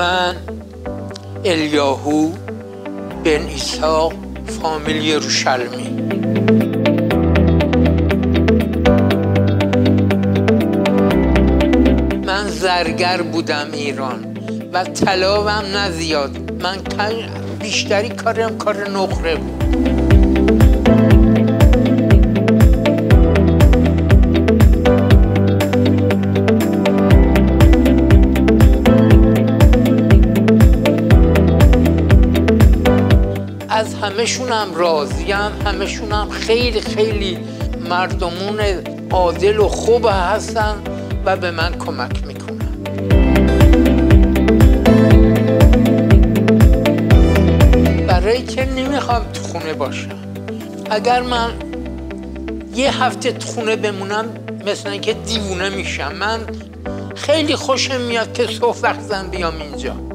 من الیاهو بن ایساق فامیل یروشلمی من زرگر بودم ایران و طلابم نه زیاد. من بیشتری کارم کار نقره بود. از همشونم راضیم همشونم خیلی خیلی مردمون عادل و خوب هستن و به من کمک می‌کنن. برای که نمی‌خوام تو خونه باشم. اگر من یه هفته تو خونه بمونم مثل اینکه دیوونه میشم. من خیلی خوشم میاد که صبح وقت بیام اینجا.